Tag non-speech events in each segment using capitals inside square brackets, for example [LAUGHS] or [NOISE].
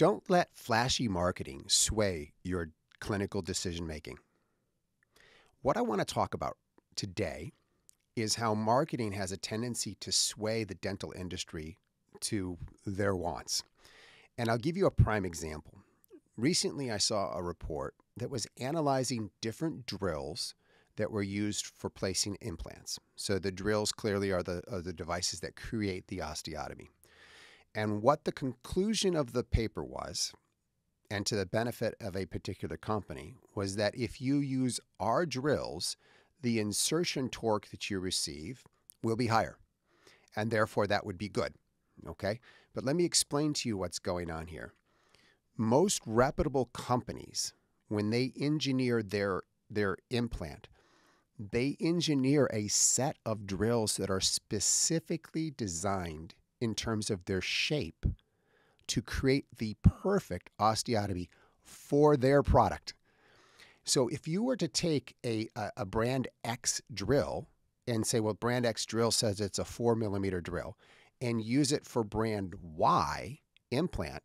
Don't let flashy marketing sway your clinical decision making. What I want to talk about today is how marketing has a tendency to sway the dental industry to their wants. And I'll give you a prime example. Recently, I saw a report that was analyzing different drills that were used for placing implants. So the drills clearly are the, are the devices that create the osteotomy. And what the conclusion of the paper was, and to the benefit of a particular company, was that if you use our drills, the insertion torque that you receive will be higher. And therefore, that would be good. Okay? But let me explain to you what's going on here. Most reputable companies, when they engineer their, their implant, they engineer a set of drills that are specifically designed in terms of their shape to create the perfect osteotomy for their product. So if you were to take a, a, a, brand X drill and say, well, brand X drill says it's a four millimeter drill, and use it for brand Y implant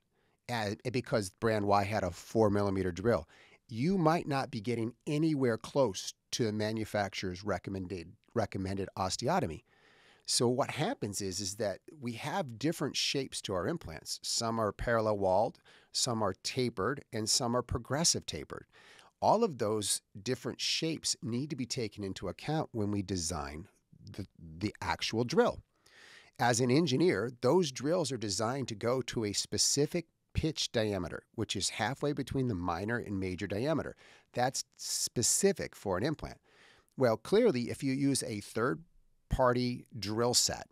as, because brand Y had a four millimeter drill, you might not be getting anywhere close to the manufacturer's recommended recommended osteotomy. So what happens is is that we have different shapes to our implants. Some are parallel walled, some are tapered, and some are progressive tapered. All of those different shapes need to be taken into account when we design the, the actual drill. As an engineer, those drills are designed to go to a specific pitch diameter, which is halfway between the minor and major diameter. That's specific for an implant. Well, clearly, if you use a third party drill set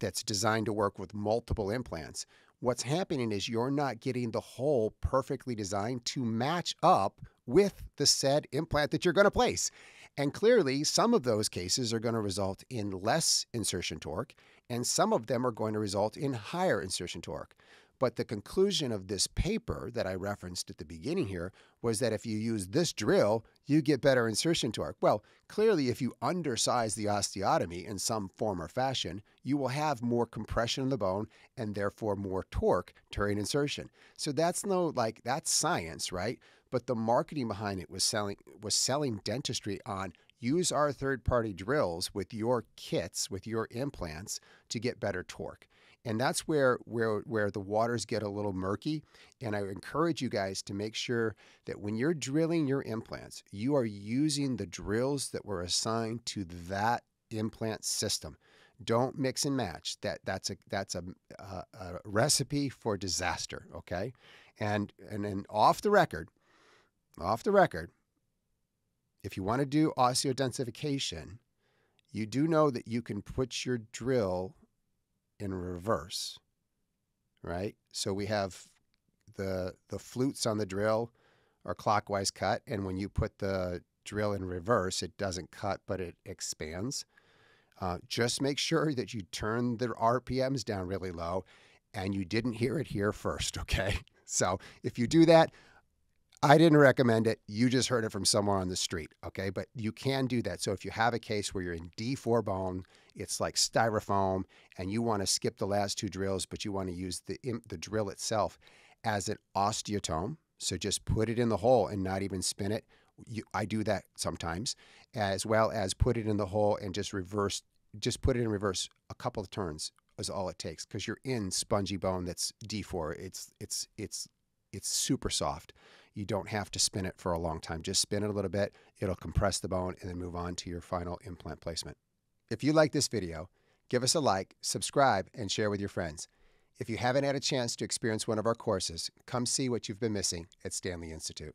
that's designed to work with multiple implants, what's happening is you're not getting the hole perfectly designed to match up with the said implant that you're going to place. And clearly, some of those cases are going to result in less insertion torque, and some of them are going to result in higher insertion torque. But the conclusion of this paper that I referenced at the beginning here was that if you use this drill, you get better insertion torque. Well, clearly, if you undersize the osteotomy in some form or fashion, you will have more compression in the bone and therefore more torque during insertion. So that's no like that's science, right? But the marketing behind it was selling was selling dentistry on use our third party drills with your kits, with your implants to get better torque. And that's where where where the waters get a little murky. And i encourage you guys to make sure that when you're drilling your implants you are using the drills that were assigned to that implant system. Don't mix and match. That that's a that's a, a, a recipe for disaster okay? And and then off the record off the record if you want to do osteodensification you do know that you can put your drill in reverse, right? So we have the the flutes on the drill are clockwise cut, and when you put the drill in reverse, it doesn't cut, but it expands. Uh, just make sure that you turn the RPMs down really low, and you didn't hear it here first, [LAUGHS] okay? So if you do that, I didn't recommend it. You just heard it from somewhere on the street, okay? But you can do that. So if you have a case where you're in D4 bone, it's like styrofoam, and you want to skip the last two drills, but you want to use the the drill itself as an osteotome. So just put it in the hole and not even spin it. You, I do that sometimes, as well as put it in the hole and just reverse. Just put it in reverse a couple of turns is all it takes because you're in spongy bone that's D4. It's it's it's it's super soft. You don't have to spin it for a long time. Just spin it a little bit. It'll compress the bone and then move on to your final implant placement. If you like this video, give us a like, subscribe, and share with your friends. If you haven't had a chance to experience one of our courses, come see what you've been missing at Stanley Institute.